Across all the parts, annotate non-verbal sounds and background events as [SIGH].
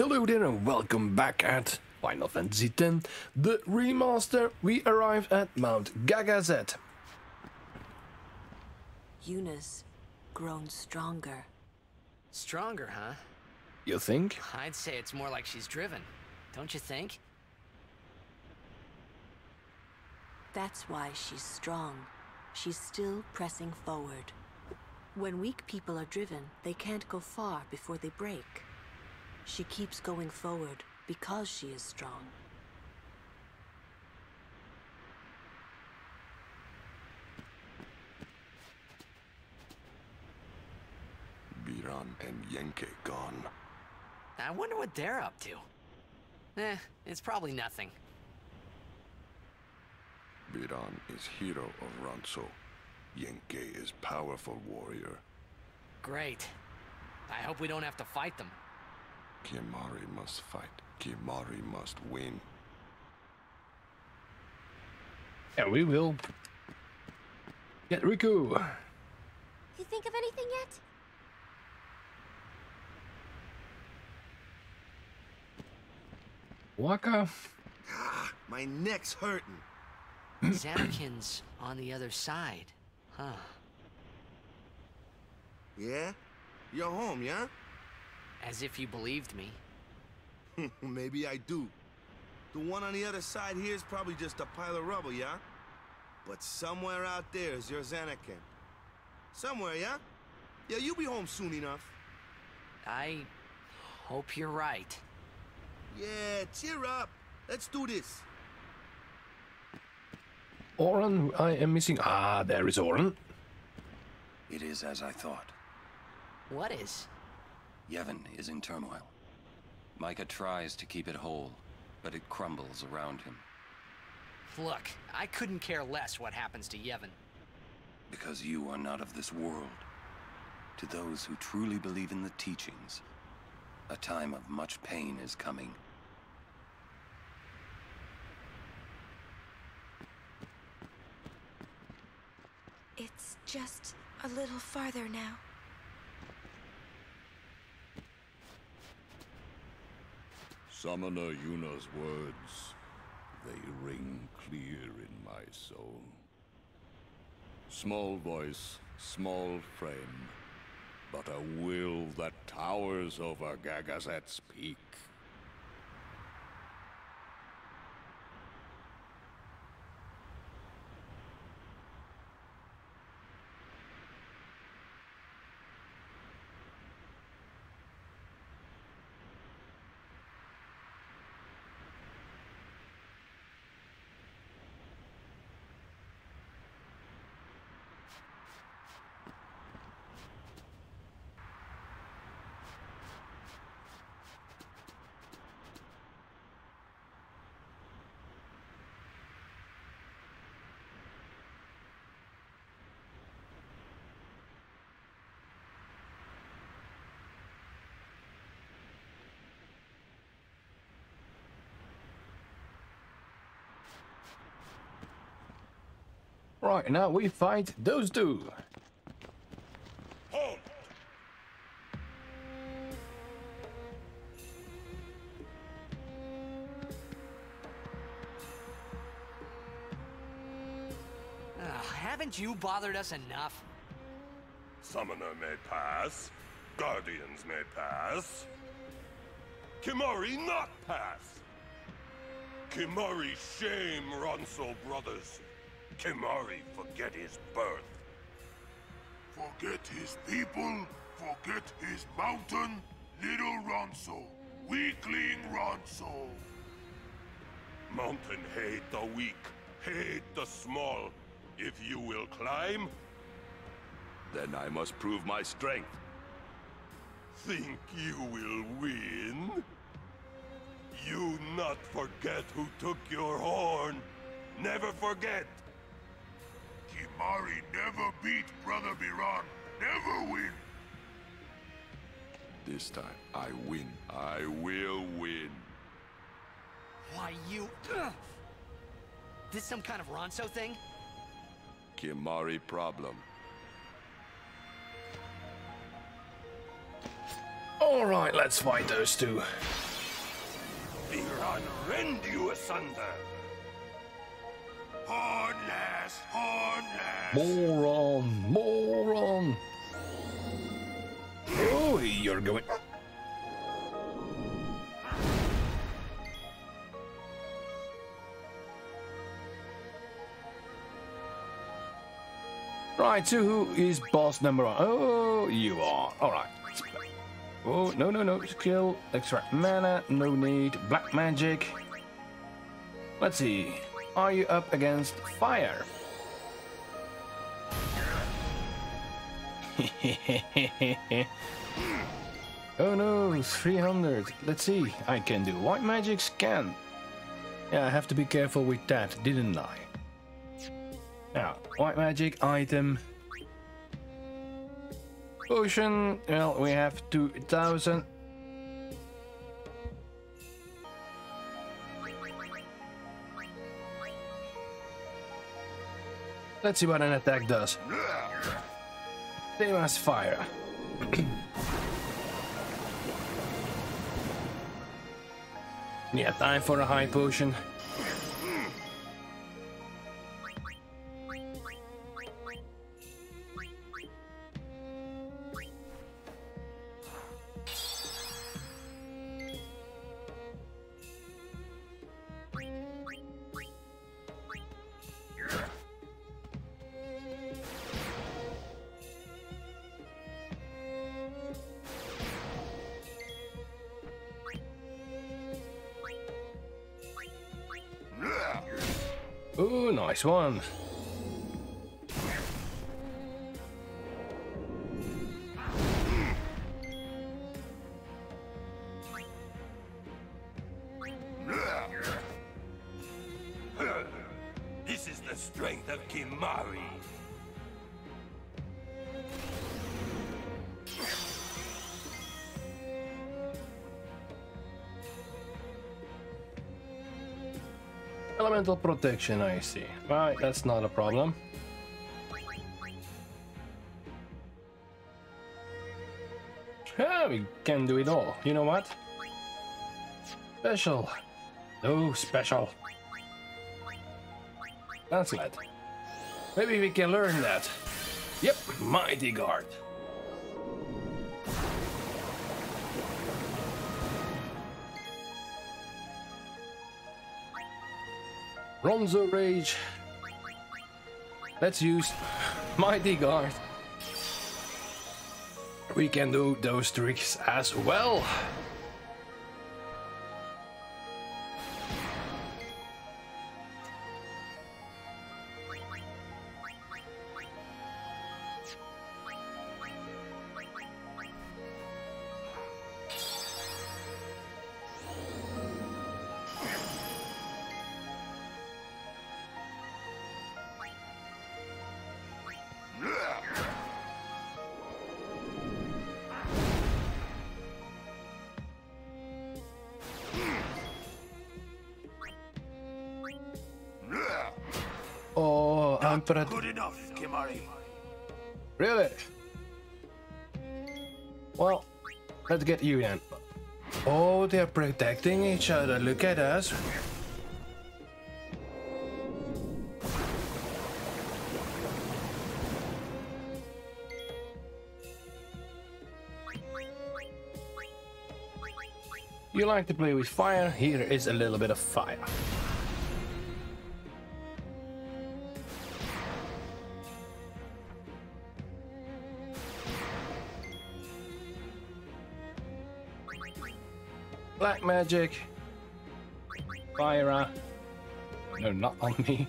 Hello there and welcome back at Final Fantasy X, the remaster. We arrived at Mount Gagazet. Yuna's grown stronger. Stronger, huh? You think? I'd say it's more like she's driven. Don't you think? That's why she's strong. She's still pressing forward. When weak people are driven, they can't go far before they break. She keeps going forward because she is strong. Biran and Yenke gone. I wonder what they're up to. Eh, it's probably nothing. Biran is hero of Ronso. Yenke is powerful warrior. Great. I hope we don't have to fight them. Kimahri must fight. Kimahri must win. Yeah, we will get Rikku. You think of anything yet? Wakka. [GASPS] My neck's hurting. [CLEARS THROAT] Zanarkand's on the other side. Huh. Yeah? You're home, yeah? As if you believed me. [LAUGHS] Maybe I do. The one on the other side here is probably just a pile of rubble, yeah? But somewhere out there is your Zanarkand. Somewhere, yeah? Yeah, you'll be home soon enough. I hope you're right. Yeah, cheer up. Let's do this. Auron, I am missing. Ah, there is Auron. It is as I thought. What is? Yevon is in turmoil. Mika tries to keep it whole, but it crumbles around him. Look, I couldn't care less what happens to Yevon. Because you are not of this world. To those who truly believe in the teachings, a time of much pain is coming. It's just a little farther now. Summoner Yuna's words, they ring clear in my soul. Small voice, small frame, but a will that towers over Gagazet's peak. Right, now we fight those two. Halt! Ugh, haven't you bothered us enough? Summoner may pass. Guardians may pass. Kimahri not pass. Kimahri shame Ronso brothers. Kimahri forget his birth. Forget his people, forget his mountain, little Ronso, weakling Ronso. Mountain hate the weak, hate the small. If you will climb, then I must prove my strength. Think you will win? You not forget who took your horn. Never forget. Kimahri never beat Brother Biran. Never win. This time, I win. I will win. Why, you... This some kind of Ronso thing? Kimahri problem. Alright, let's fight those two. Biran rend you asunder. Hornless, hornless. Moron, moron. Oh, you're going. Right, so who is boss number one? Oh, you are. Alright. Oh, no, no, no. Skill, extract mana, no need. Black magic. Let's see. Are you up against fire? [LAUGHS] oh no, 300. Let's see. I can do white magic scan. Yeah, I have to be careful with that, didn't I? Now, white magic item. Potion. Well, we have 2000. Let's see what an attack does. Same as fire. [CLEARS THROAT] yeah, time for a high potion. Nice one. Elemental protection, I see. Right, that's not a problem. Yeah, we can do it all. You know what? Special. No special. That's it. Maybe we can learn that. Yep, Mighty Guard. Ronso Rage. Let's use Mighty Guard. We can do those tricks as well. Good enough, Kimahri. Really? Well, let's get you then. Oh, they're protecting each other. Look at us. You like to play with fire? Here is a little bit of fire. Magic. Fire. No, not on me.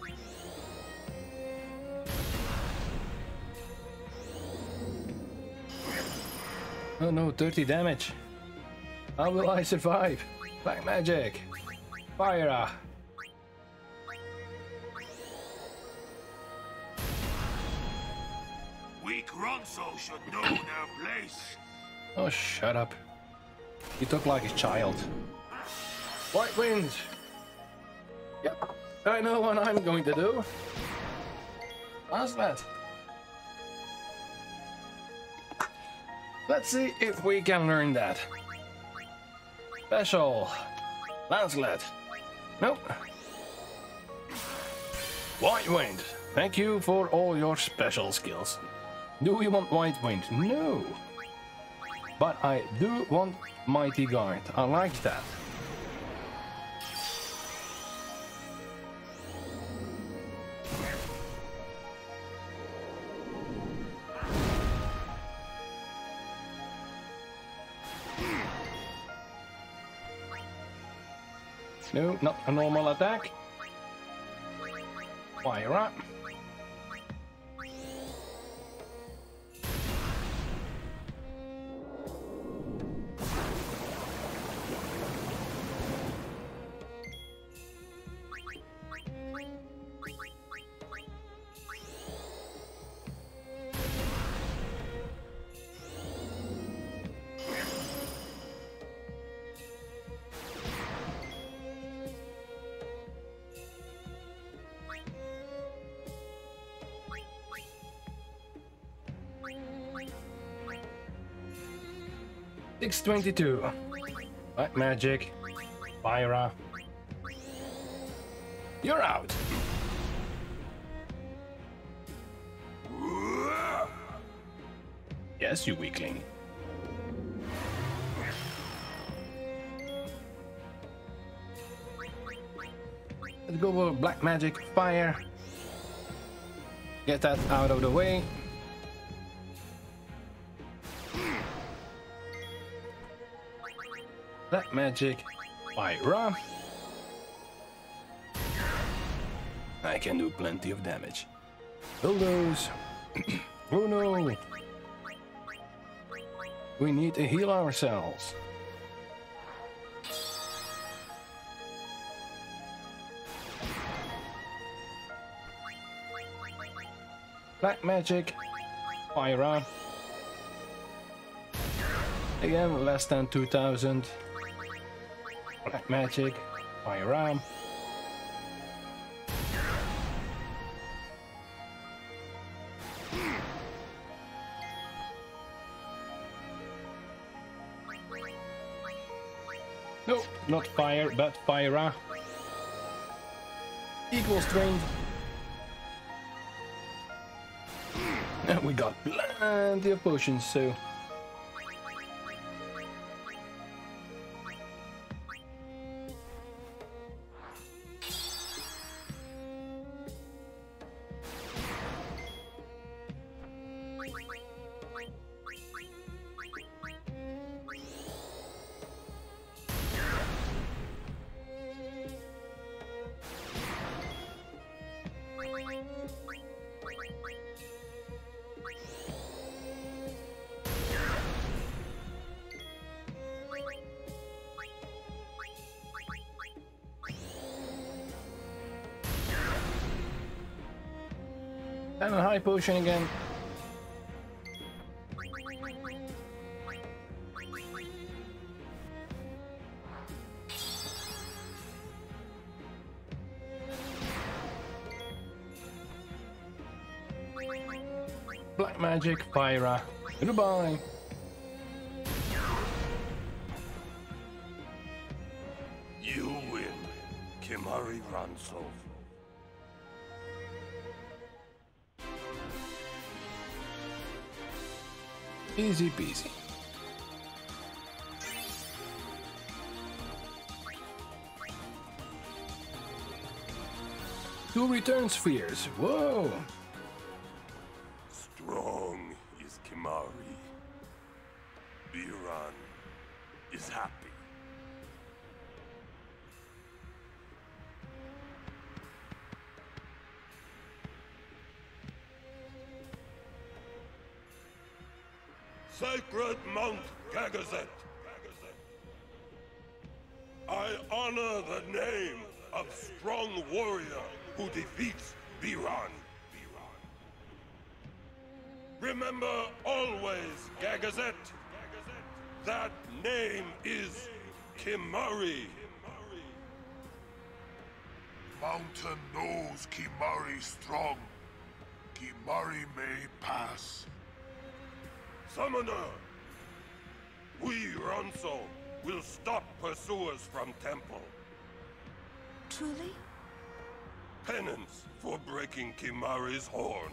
Oh no, 30 damage. How will I survive? Black magic. Fire. Weak Ronso should know their place. Oh, shut up. You talk like a child. White wind. Yep, I know what I'm going to do. How's that? Let's see if we can learn that. Special. Lancet. Nope. White Wind. Thank you for all your special skills. Do we want White Wind? No. But I do want Mighty Guard. I like that. No, not a normal attack. Fire up. Six twenty-two. Black magic. Fira. You're out. Yes, you weakling. Let's go for black magic fire. Get that out of the way. Magic fire. I can do plenty of damage. Bulldoze. [CLEARS THROAT] oh no. We need to heal ourselves. Black magic. Fire. Again, less than 2000. Black magic. Fire. arm. No, not fire, but fire. Equal strength. And [LAUGHS] we got plenty of potions, so... And a high potion again. Black magic, Fira. Goodbye. Easy peasy. Two return spheres. Whoa! Kimahri. Mountain knows Kimahri strong. Kimahri may pass. Summoner, we Ronso will stop pursuers from Temple. Truly? Penance for breaking Kimahri's horn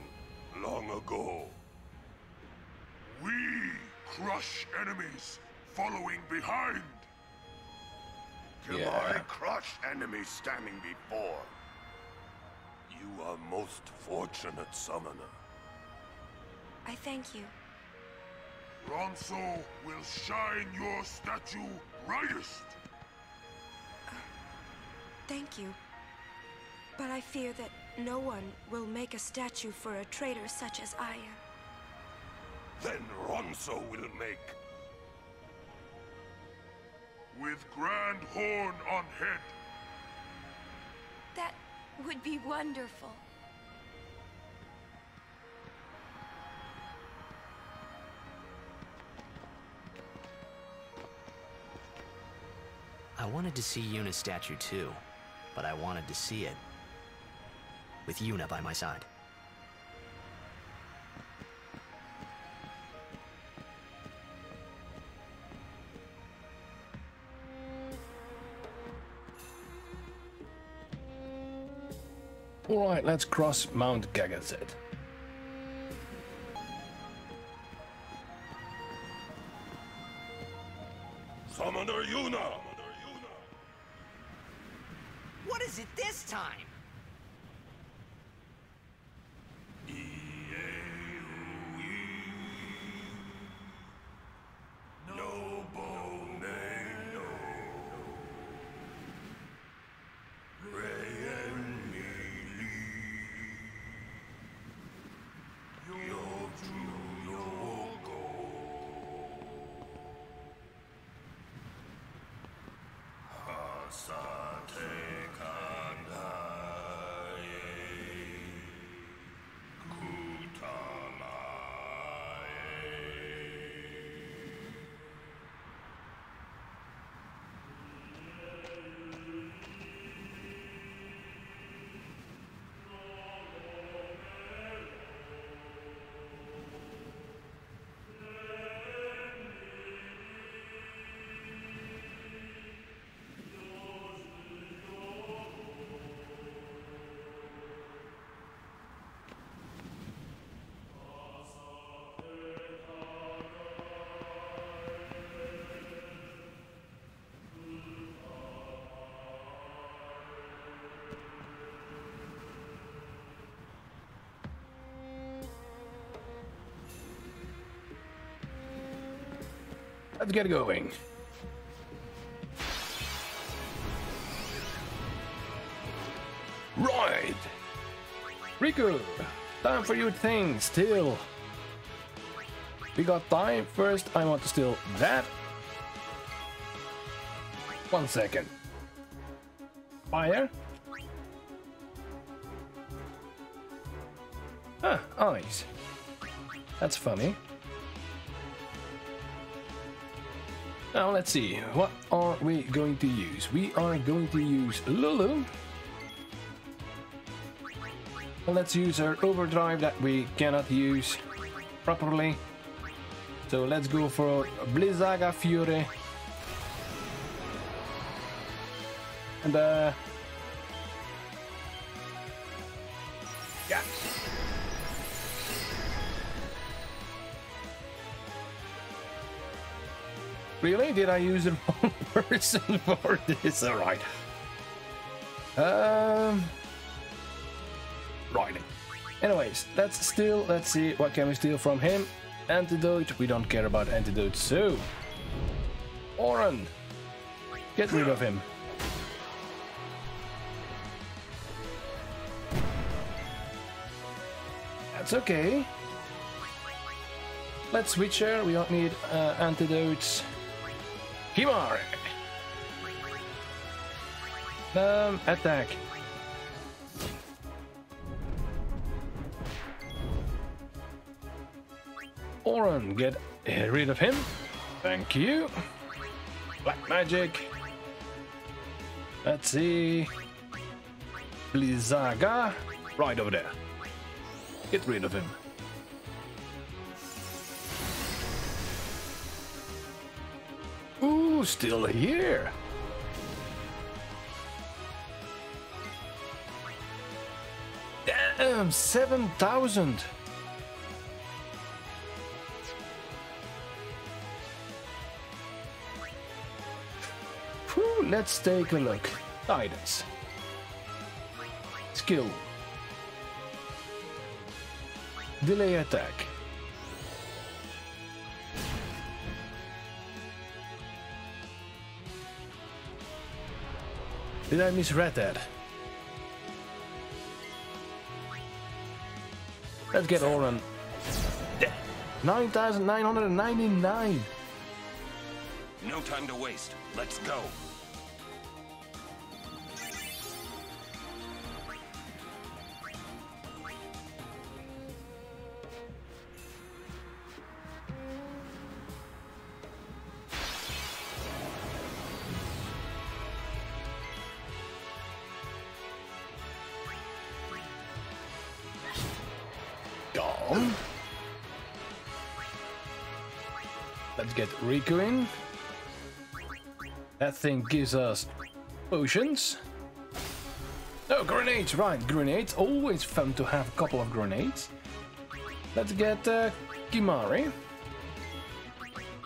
long ago. We crush enemies following behind. Kimahri Yeah. crush enemies standing before. You are most fortunate, Summoner. I thank you. Ronso will shine your statue brightest. Uh, thank you. But I fear that no one will make a statue for a traitor such as I am. Then Ronso will make. With grand horn on head. That would be wonderful. I wanted to see Yuna's statue too, but I wanted to see it with Yuna by my side. Alright, let's cross Mount Gagazet. Let's get going. Right. Rikku, time for your thing still. We got time. First, I want to steal that. One second. Fire. Ah, eyes. That's funny. Now let's see, what are we going to use? We are going to use Lulu. Let's use our overdrive that we cannot use properly. So let's go for Blizzaga Fury. And uh Really? Did I use the wrong [LAUGHS] person for this? Alright. Um. Right. Anyways, let's steal. Let's see what can we steal from him. Antidote. We don't care about antidote. So, Auron, get rid of him. That's okay. Let's switch her. We don't need uh, antidotes. Himar. Um, attack. Auron, get rid of him. Thank you. Black magic. Let's see. Blizzaga. Right over there. Get rid of him. Still here. Damn, 7,000. Let's take a look. Items. Skill. Delay attack. Did I misread that? Let's get Auron. 9,999. No time to waste. Let's go. Rikku in. That thing gives us potions. Oh, grenades, right. Grenades. Always fun to have a couple of grenades. Let's get uh, Kimahri.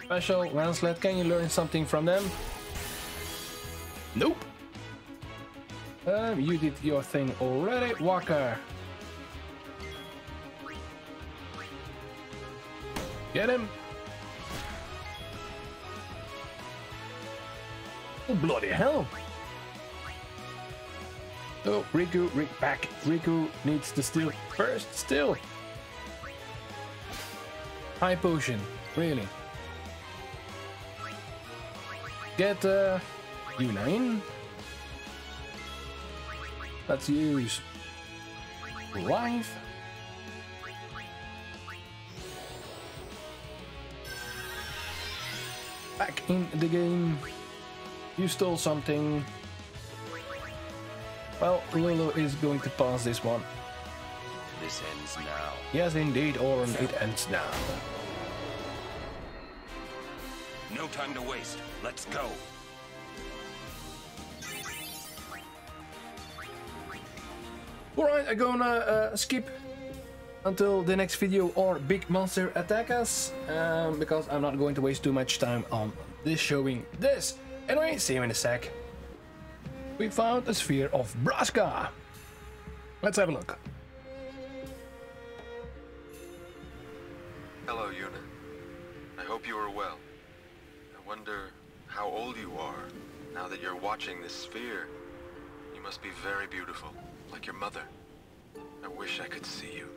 Special Ranslet, can you learn something from them? Nope. Um, you did your thing already, Walker. Get him. Oh, bloody hell. Oh, Rikku, Rick back. Rikku needs to steal first, still. High potion, really. Get uh, Yuna in. Let's use Life. Back in the game. You stole something. Well, Lulu is going to pass this one. This ends now. Yes, indeed, Auron, it ends now. No time to waste. Let's go. Alright, I'm gonna uh, skip until the next video or big monster attack us, um, because I'm not going to waste too much time on this showing this. Anyway, see you in a sec. We found a sphere of Braska. Let's have a look. Hello, Yuna. I hope you are well. I wonder how old you are now that you're watching this sphere. You must be very beautiful, like your mother. I wish I could see you.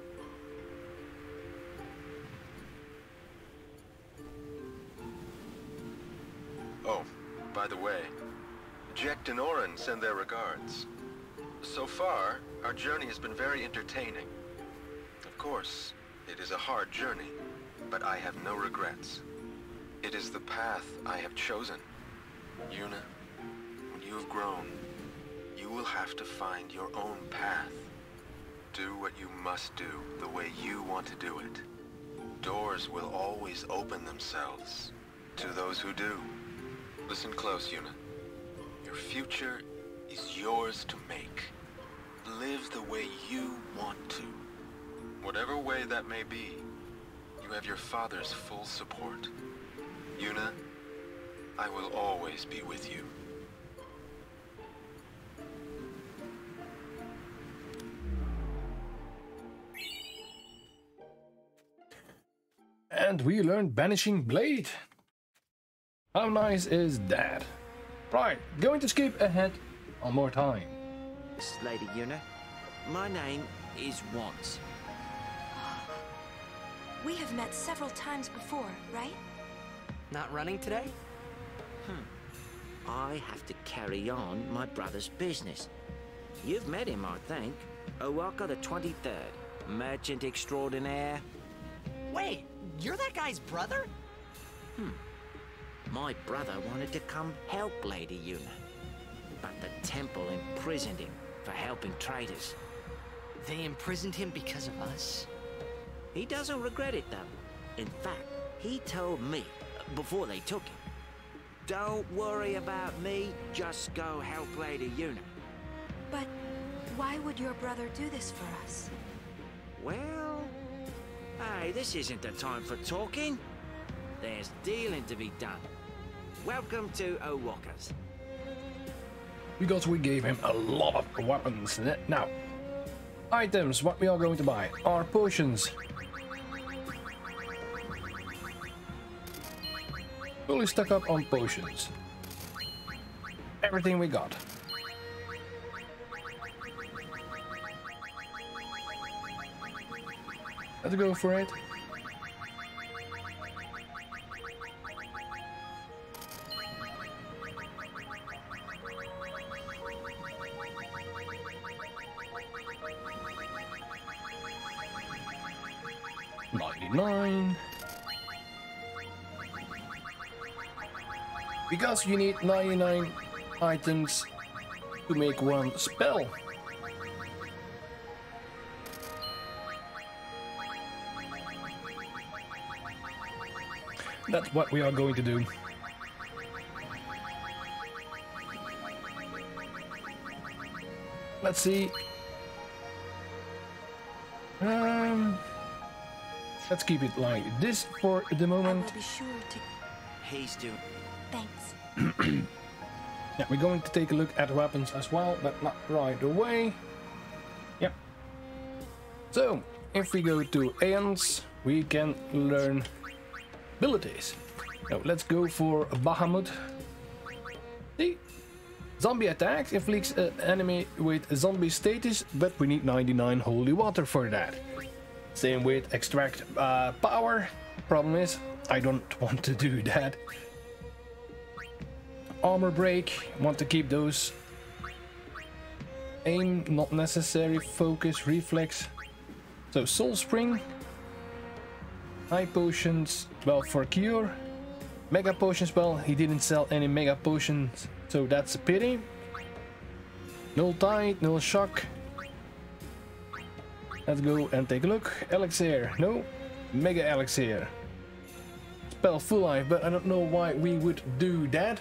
Oh, by the way, Jecht and Auron send their regards. So far, our journey has been very entertaining. Of course, it is a hard journey, but I have no regrets. It is the path I have chosen. Yuna, when you have grown, you will have to find your own path. Do what you must do the way you want to do it. Doors will always open themselves to those who do. Listen close, Yuna. Your future is yours to make. Live the way you want to. Whatever way that may be, you have your father's full support. Yuna, I will always be with you. And we learned Banishing Blade. How nice is that? Right, going to skip ahead one more time. This is Lady Yuna. My name is Wantz. We have met several times before, right? Not running today? Hmm. I have to carry on my brother's business. You've met him, I think. O'aka the 23rd, merchant extraordinaire. Wait, you're that guy's brother? My brother wanted to come help Lady Yuna. But the temple imprisoned him for helping traitors. They imprisoned him because of us? He doesn't regret it, though. In fact, he told me, before they took him, Don't worry about me, just go help Lady Yuna. But why would your brother do this for us? Well, hey, this isn't the time for talking. There's dealing to be done. Welcome to O'Walkers. Because we gave him a lot of weapons. Now, items, what we are going to buy are potions. Fully stuck up on potions. Everything we got. Let's go for it. Because you need 99 items to make one spell. That's what we are going to do. Let's see. Um, let's keep it like this for the moment. I will be sure to. He's doing. Thanks. [CLEARS THROAT] Yeah, we're going to take a look at weapons as well, but not right away. Yep. So, if we go to Aeons, we can learn abilities. Now, let's go for Bahamut. See? Zombie attacks inflicts an enemy with zombie status, but we need 99 holy water for that. Same with extract uh, power. Problem is, I don't [LAUGHS] want to do that armor break. Want to keep those. Aim, not necessary. Focus, reflex. So soul spring. High potions, well for cure. Mega potions, well he didn't sell any mega potions, so that's a pity. Null tide, null shock. Let's go and take a look. Elixir, no. Mega elixir. Spell full life, but I don't know why we would do that.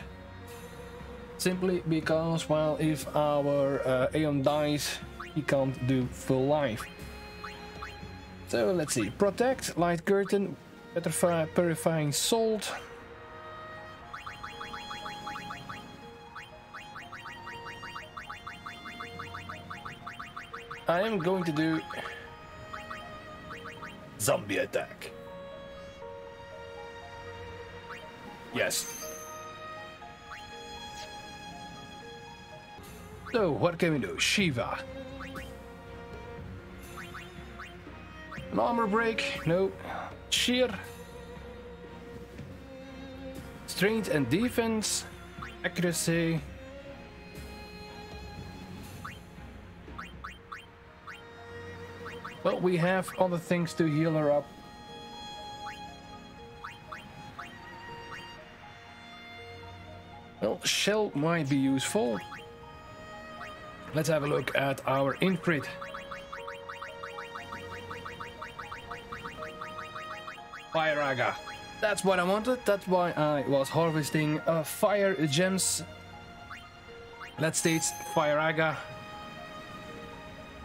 Simply because, well, if our uh, Aeon dies, he can't do full life. So let's see. Protect, Light Curtain, Petrify, Purifying Salt. I am going to do zombie attack. Yes, So, what can we do? Shiva. An armor break? No. Sheer. Strength and defense. Accuracy. Well, we have other things to heal her up. Well, shell might be useful. Let's have a look at our Ifrit. Fire Aga. That's what I wanted. That's why I was harvesting uh, fire gems. Let's stage Firaga.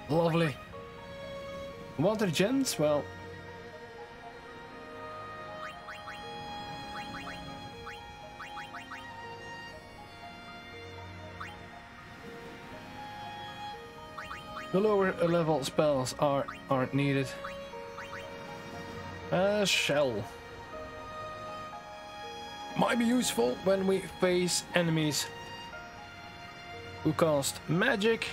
Lovely. Water gems? Well, The lower level spells are aren't needed. A shell might be useful when we face enemies who cast magic.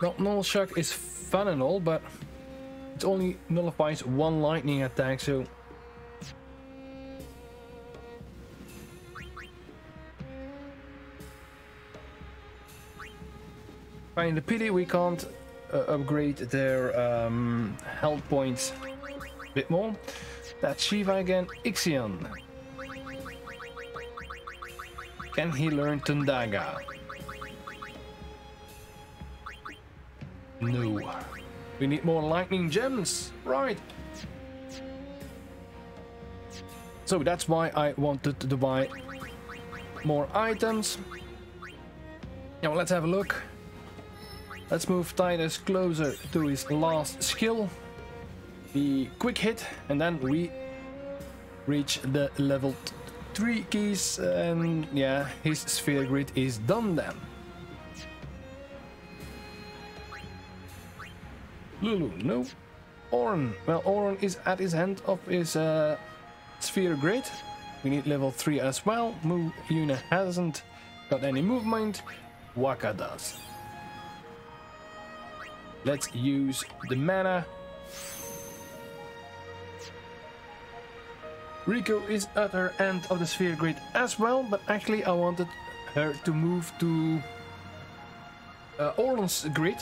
Well, null shock is fun and all, but it only nullifies one lightning attack, so Find the pity we can't uh, upgrade their um, health points a bit more. That's Shiva again. Ixion. Can he learn Thundaga? No. We need more lightning gems. Right. So that's why I wanted to buy more items. Now let's have a look. Let's move Tidus closer to his last skill. The quick hit and then we reach the level 3 keys and yeah, his sphere grid is done then. Lulu, no. Auron. Well, Auron is at his end of his uh, sphere grid. We need level 3 as well. Move Yuna hasn't got any movement. Wakka does. Let's use the mana. Rikku is at her end of the sphere grid as well, but actually I wanted her to move to uh, grid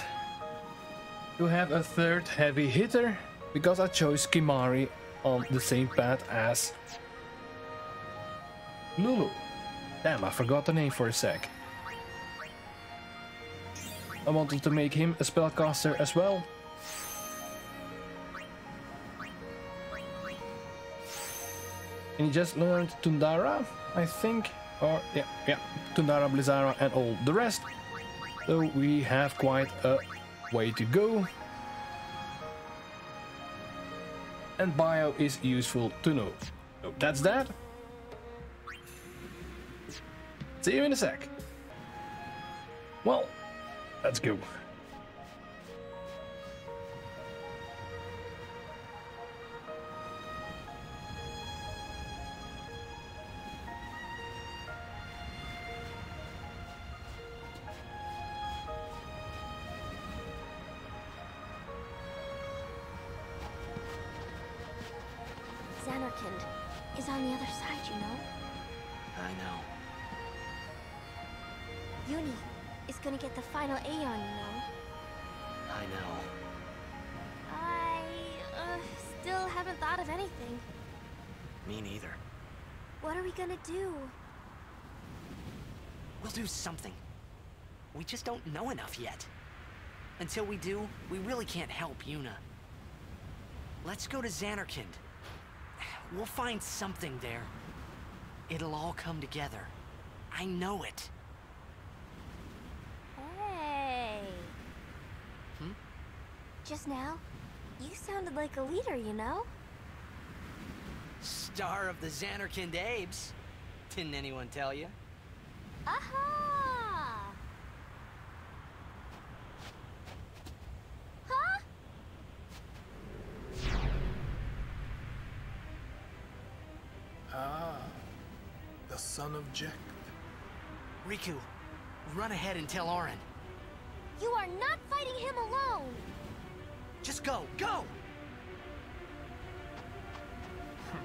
to have a third heavy hitter because I chose Kimahri on the same path as Lulu. Damn, I forgot the name for a sec. I wanted to make him a spellcaster as well. And he just learned Thundara, I think. Or, yeah, yeah, Thundara, Blizzara and all the rest. So we have quite a way to go. And bio is useful to know. So that's that. See you in a sec. Well, let's go. Aeon, you know? I know. I uh, still haven't thought of anything. Me neither. What are we gonna do? We'll do something. We just don't know enough yet. Until we do, we really can't help Yuna. Let's go to Zanarkand. We'll find something there. It'll all come together. I know it. Hey. Hmm? Just now, you sounded like a leader, you know? Star of the Zanarkand Abes. Didn't anyone tell you? Aha! Huh? Ah, the son of Jecht. Rikku, run ahead and tell Auron. You are not fighting him alone! Just go, go! Hmm.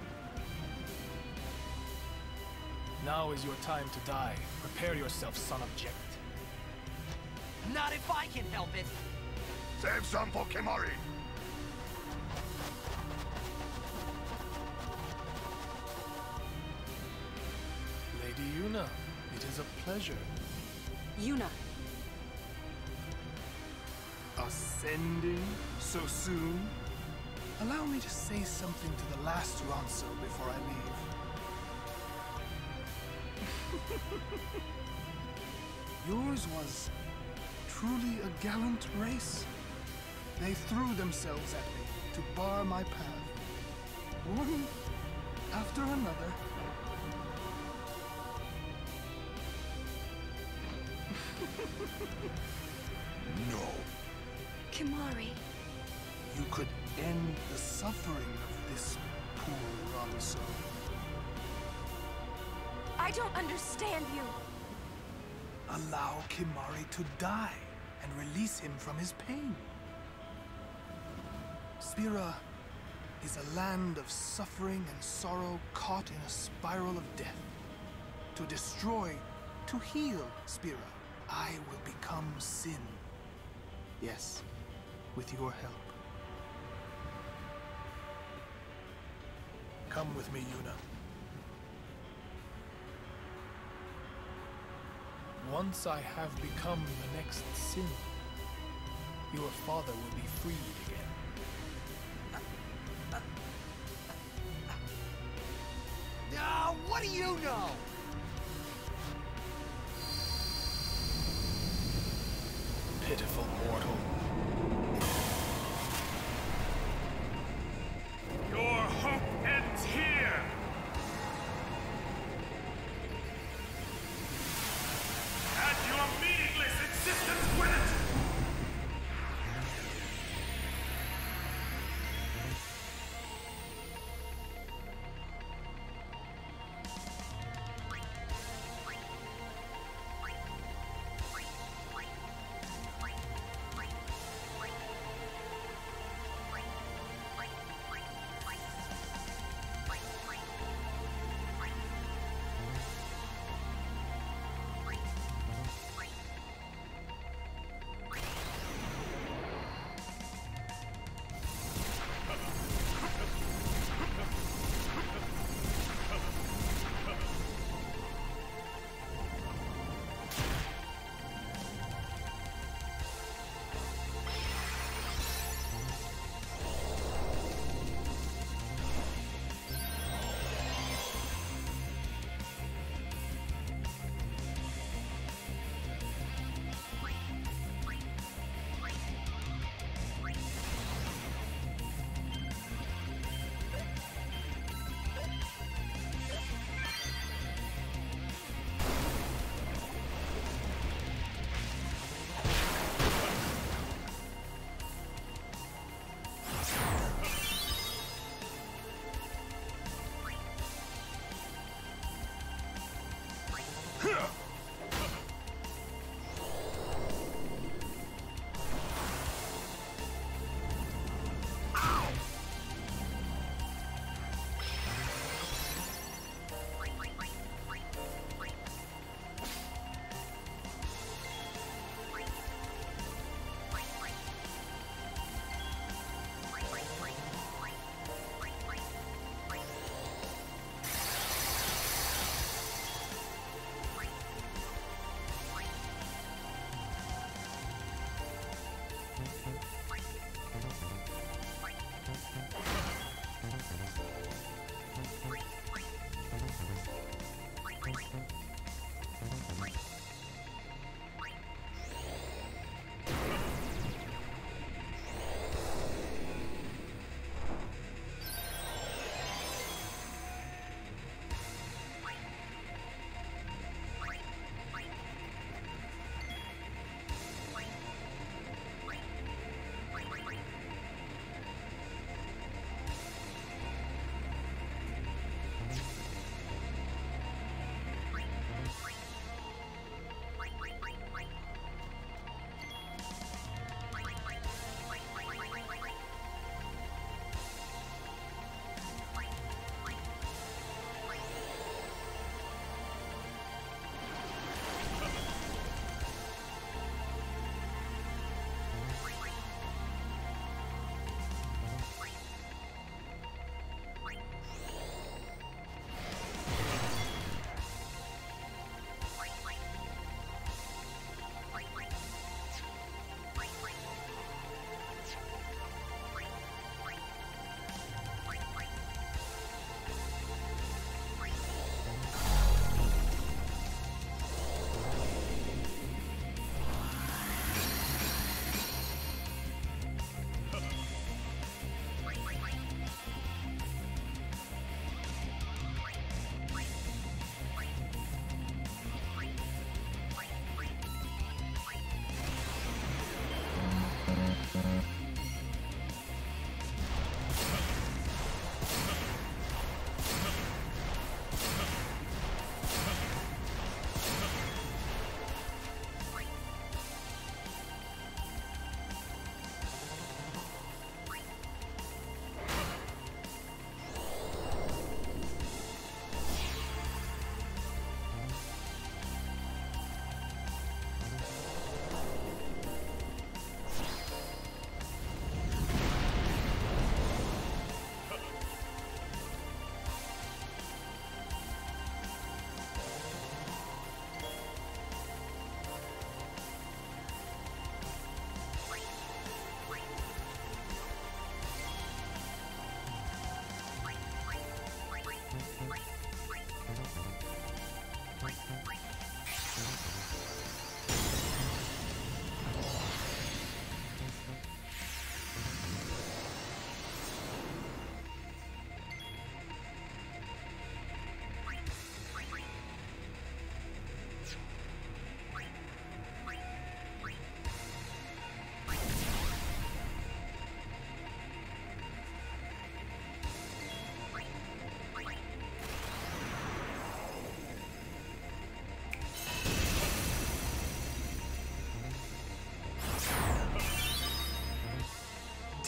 Now is your time to die. Prepare yourself, son of Jecht. Not if I can help it! Save some for Kimahri. Lady Yuna, it is a pleasure. Yuna, Ascending so soon? Allow me to say something to the last Ronso before I leave. [LAUGHS] Yours was truly a gallant race. They threw themselves at me to bar my path. One after another. No. Kimahri. You could end the suffering of this poor Ronso. I don't understand you. Allow Kimahri to die and release him from his pain. Spira is a land of suffering and sorrow caught in a spiral of death. To destroy, to heal Spira, I will become sin. Yes, with your help. Come with me, Yuna. Once I have become the next sin, your father will be freed again. No, what do you know? Pitiful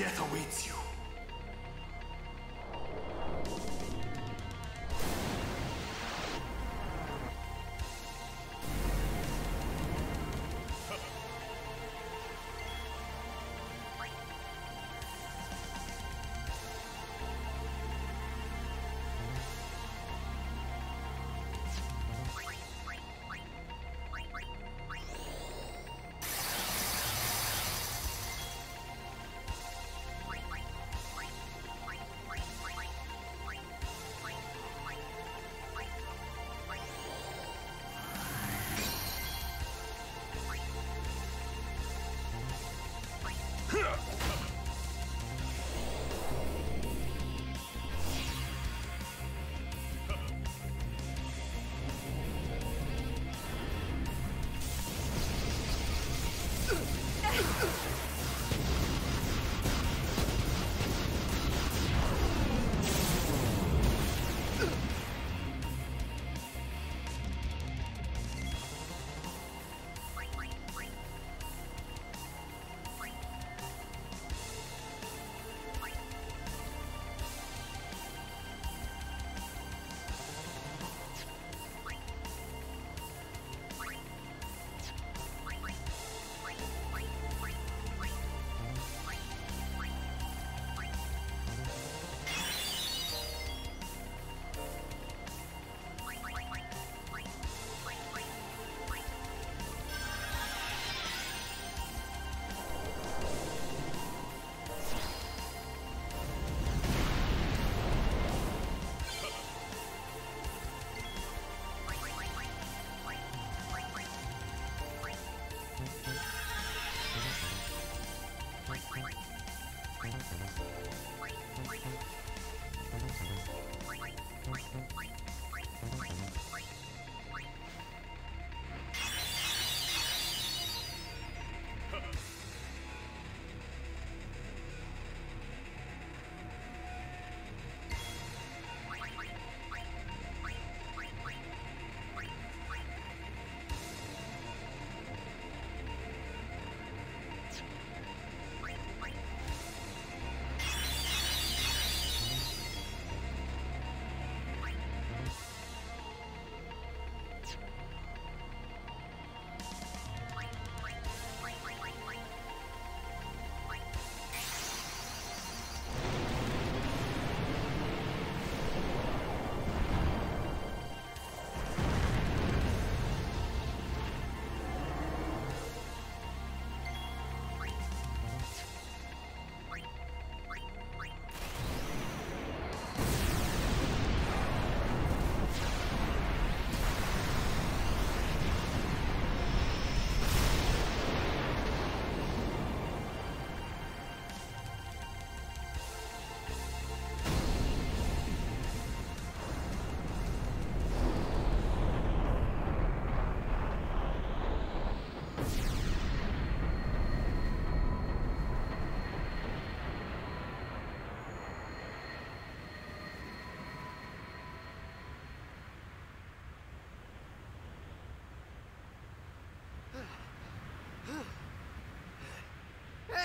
death awaits you.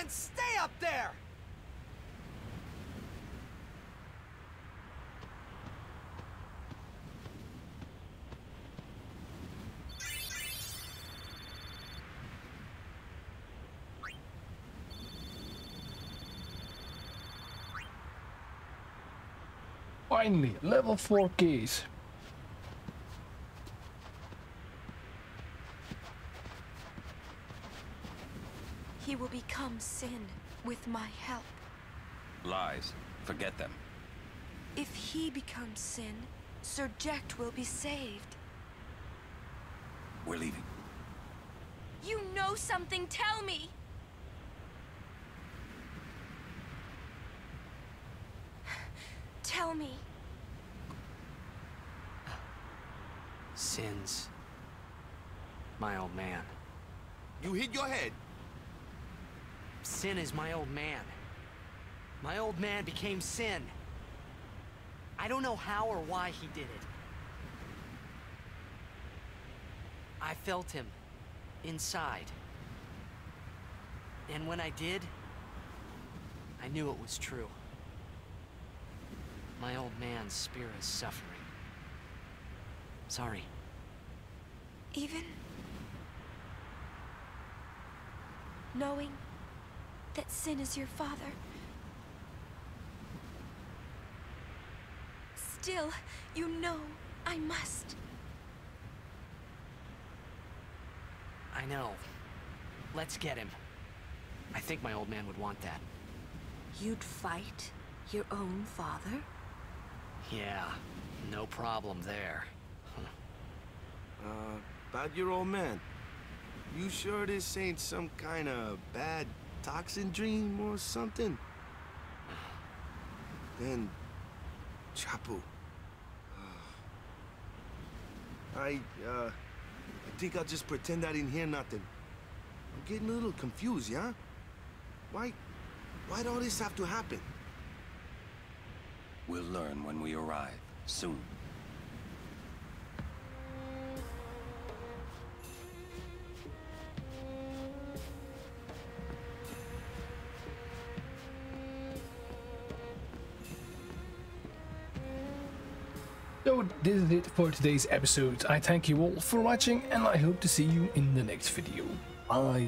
Stay up there! Finally, level 4 keys. He will become sin with my help. Lies. Forget them. If he becomes sin, Sir Jecht will be saved. We're leaving. You know something, tell me! Tell me. Sins. My old man. You hit your head. Sin is my old man. My old man became Sin. I don't know how or why he did it. I felt him. Inside. And when I did, I knew it was true. My old man's spirit is suffering. Sorry. Even knowing that Sin is your father. Still, you know I must. I know. Let's get him. I think my old man would want that. You'd fight your own father? Yeah, no problem there. [LAUGHS] Uh, about your old man. You sure this ain't some kind of bad toxin dream or something? Then, Chapu. [SIGHS] I, uh, I think I'll just pretend I didn't hear nothing. I'm getting a little confused, yeah? Why, why'd all this have to happen? We'll learn when we arrive, soon. This is it for today's episode. I thank you all for watching and I hope to see you in the next video. Bye.